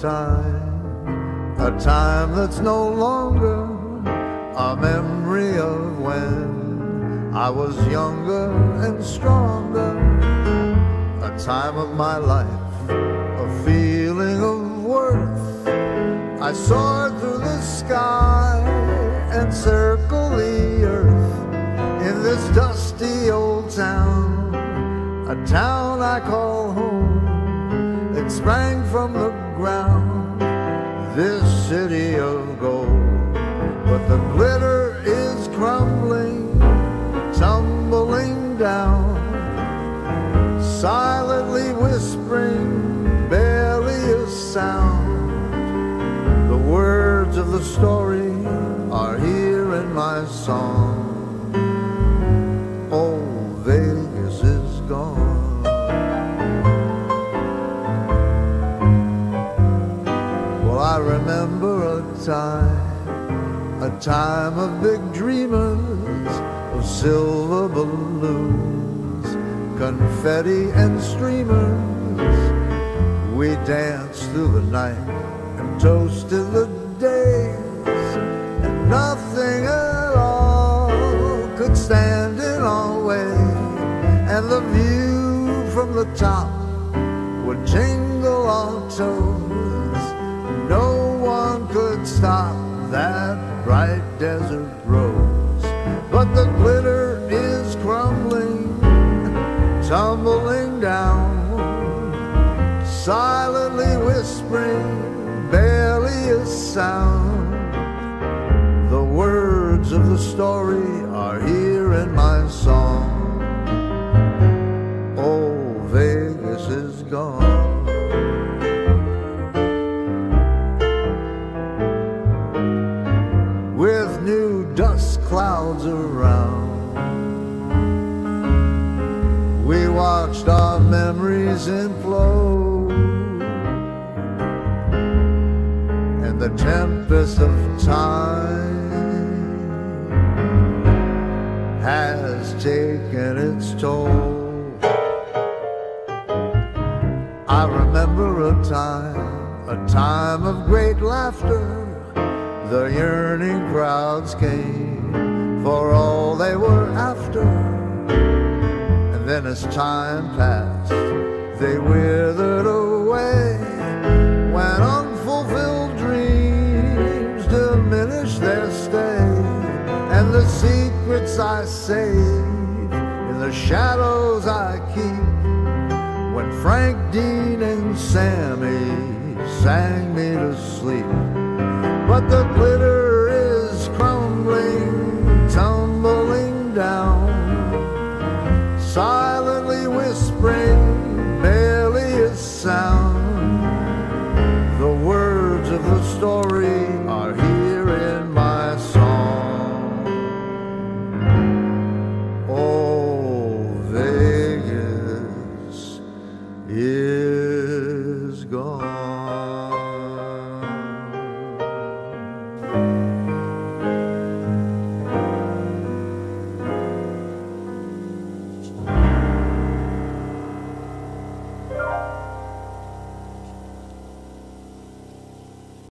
time, a time that's no longer a memory of when I was younger and stronger, a time of my life, a feeling of worth. I soared through the sky and circled the earth in this dusty old town, a town I call home. It sprang from the this city of gold. But the glitter is crumbling, tumbling down, silently whispering, barely a sound. The words of the story are here in my song. Remember a time, a time of big dreamers, of silver balloons, confetti and streamers. We danced through the night and toasted the days, and nothing at all could stand in our way. And the view from the top would tingle our toes. Stop that bright desert rose. But the glitter is crumbling, tumbling down, silently whispering, barely a sound. The words of the story are here in my song. Watched our memories implode, and the tempest of time has taken its toll. I remember a time, a time of great laughter. The yearning crowds came for all they were after. Then as time passed, they withered away. When unfulfilled dreams diminished their stay. And the secrets I save in the shadows I keep when Frank Dean and Sammy sang me to sleep. But the glitter silently whispering